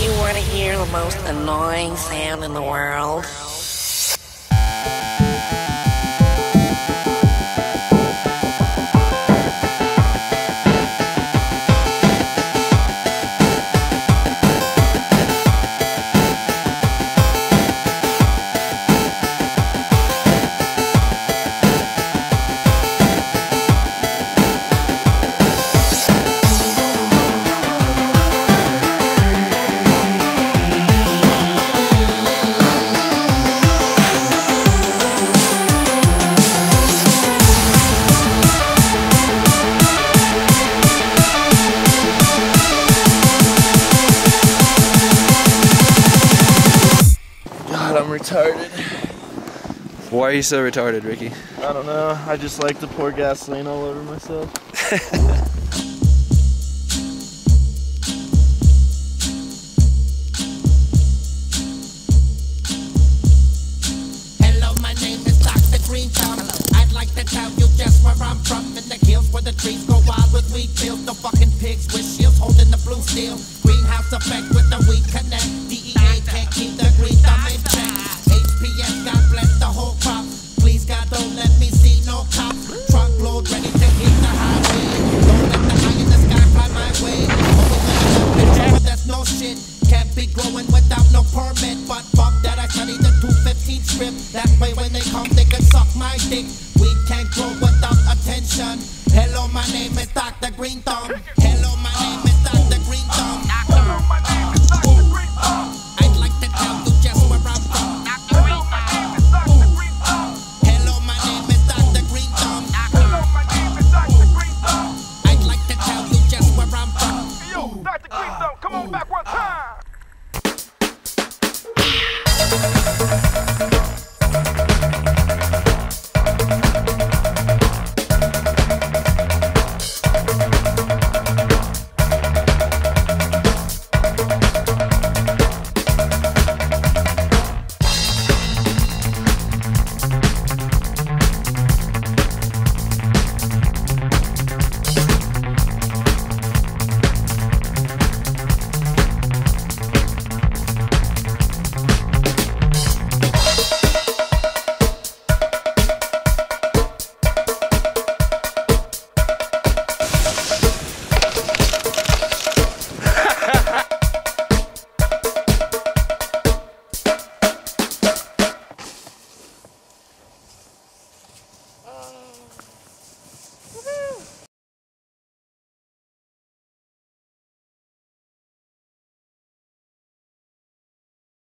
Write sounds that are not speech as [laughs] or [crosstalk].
You want to hear the most annoying sound in the world? Retarded. Why are you so retarded, Ricky? I don't know. I just like to pour gasoline all over myself. [laughs] Hello, my name is Dr. Green Thumb. I'd like to tell you just where I'm from. In the hills where the trees go wild with wheat fields. No fucking pigs with shields holding the blue steel. Greenhouse effect Growing without no permit. But fuck that, I study the 215 script. That way when they come, they can suck my dick.